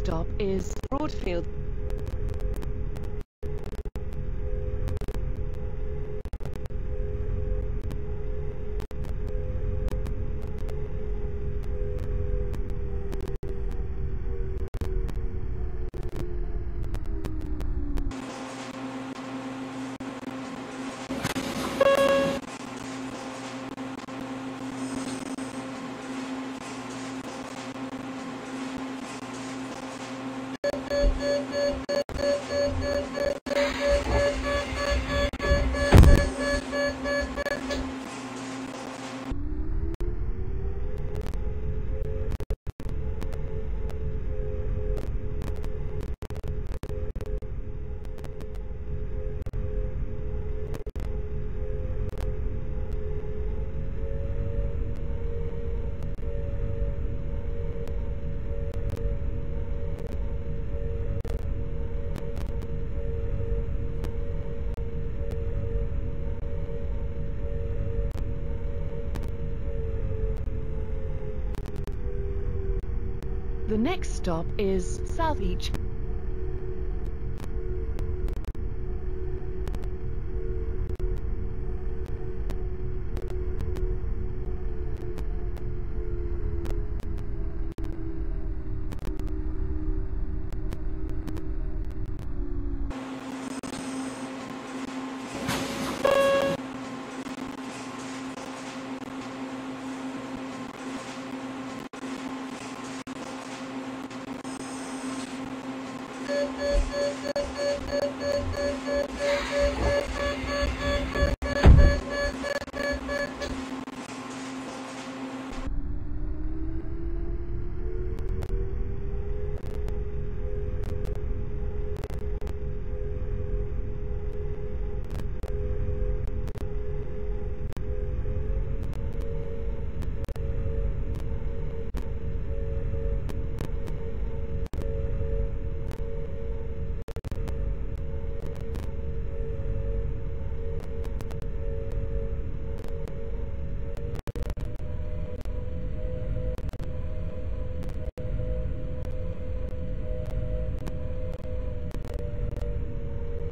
stop is Broadfield. The next stop is Southeach.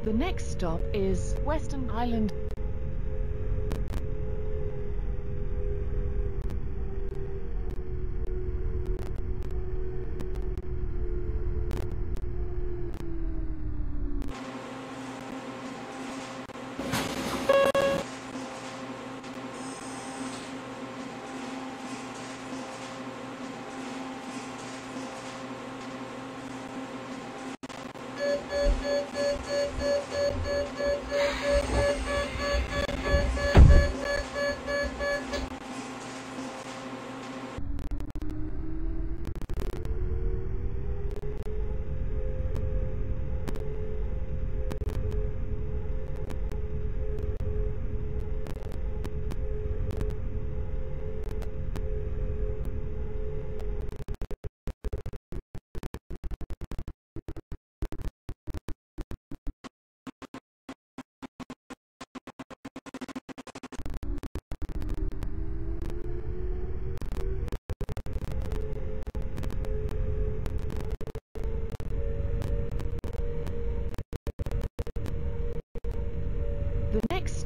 The next stop is Western Island.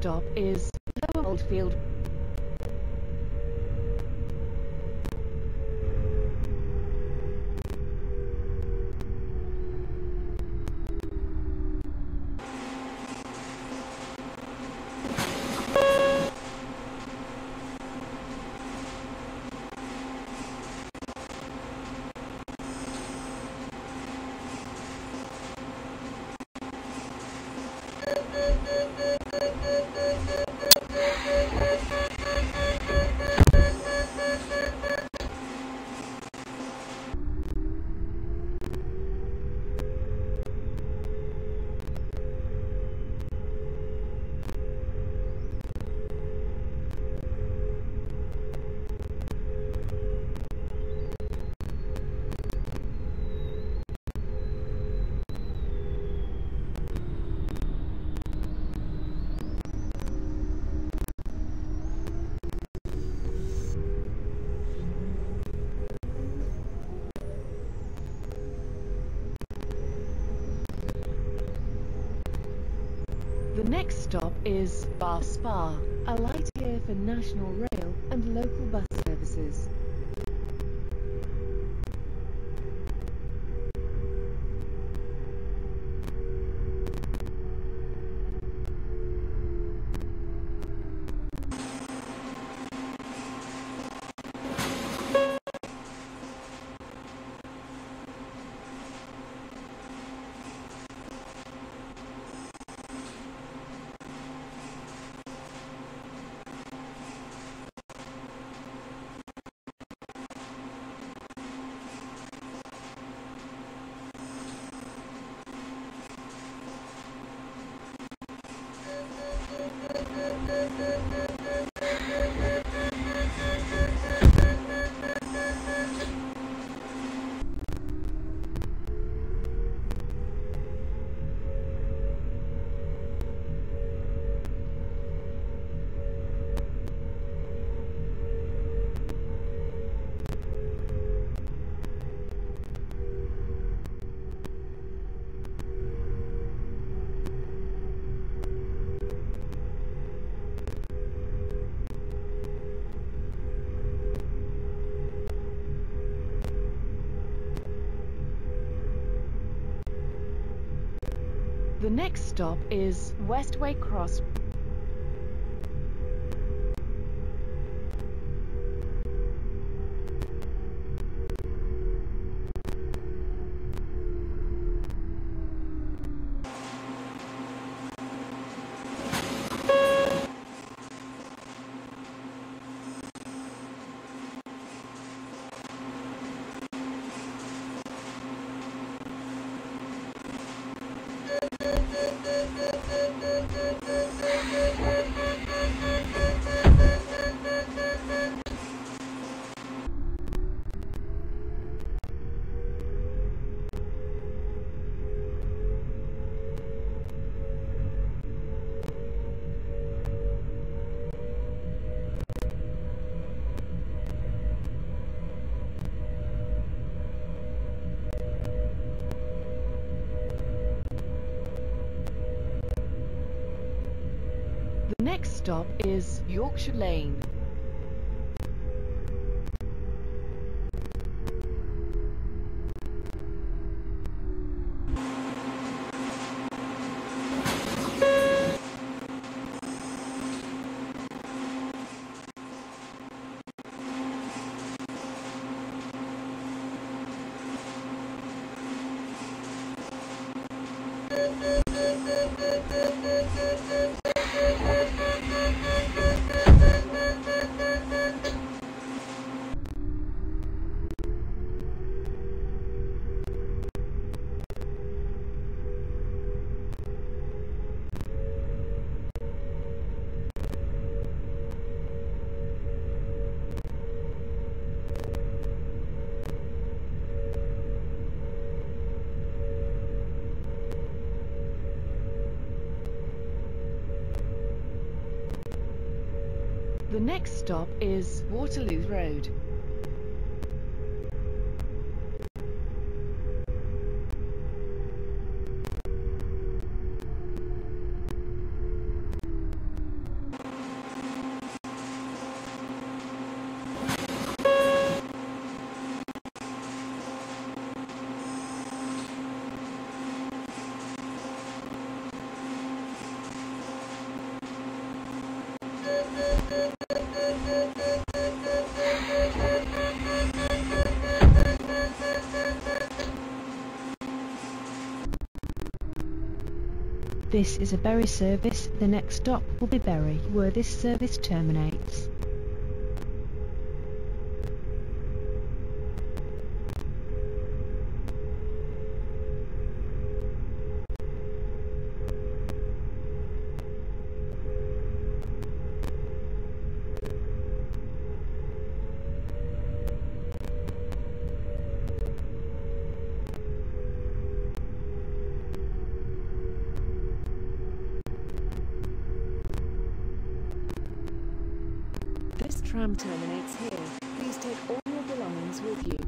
Stop is Lower Oldfield. The next stop is Bath Spa, a light here for National Rail and local bus services. Next stop is Westway Cross. Next stop is Yorkshire Lane. The next stop is Waterloo Road. This is a Bury service. The next stop will be Bury, where this service terminates. Take all your belongings with you.